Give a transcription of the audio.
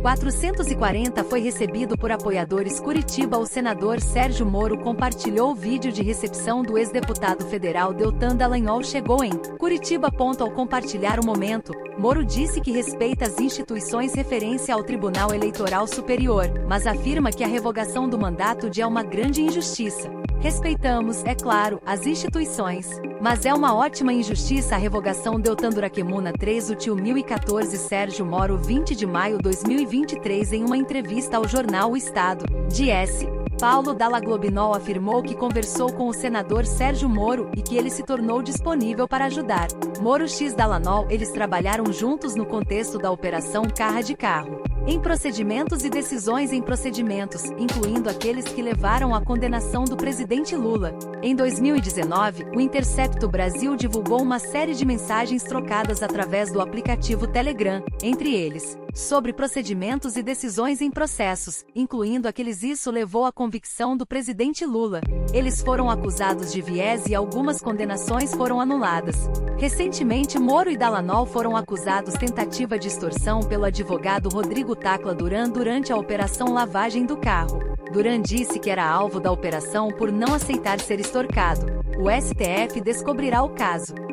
440 foi recebido por apoiadores Curitiba. O senador Sérgio Moro compartilhou o vídeo de recepção do ex-deputado federal Deltan Dallagnol chegou em Curitiba. Ao compartilhar o momento, Moro disse que respeita as instituições referência ao Tribunal Eleitoral Superior, mas afirma que a revogação do mandato de é uma grande injustiça. Respeitamos, é claro, as instituições. Mas é uma ótima injustiça a revogação Deltan Duraquemuna 3 Util 1014 Sérgio Moro 20 de maio 2023 em uma entrevista ao jornal O Estado, de S. Paulo Dalla Globinol afirmou que conversou com o senador Sérgio Moro e que ele se tornou disponível para ajudar. Moro X Dalanol, eles trabalharam juntos no contexto da Operação Carra de Carro em procedimentos e decisões em procedimentos, incluindo aqueles que levaram à condenação do presidente Lula. Em 2019, o Intercepto Brasil divulgou uma série de mensagens trocadas através do aplicativo Telegram, entre eles, sobre procedimentos e decisões em processos, incluindo aqueles isso levou à convicção do presidente Lula. Eles foram acusados de viés e algumas condenações foram anuladas. Recentemente, Moro e Dalanol foram acusados tentativa de extorsão pelo advogado Rodrigo Tacla Duran durante a operação lavagem do carro. Duran disse que era alvo da operação por não aceitar ser extorcado. O STF descobrirá o caso.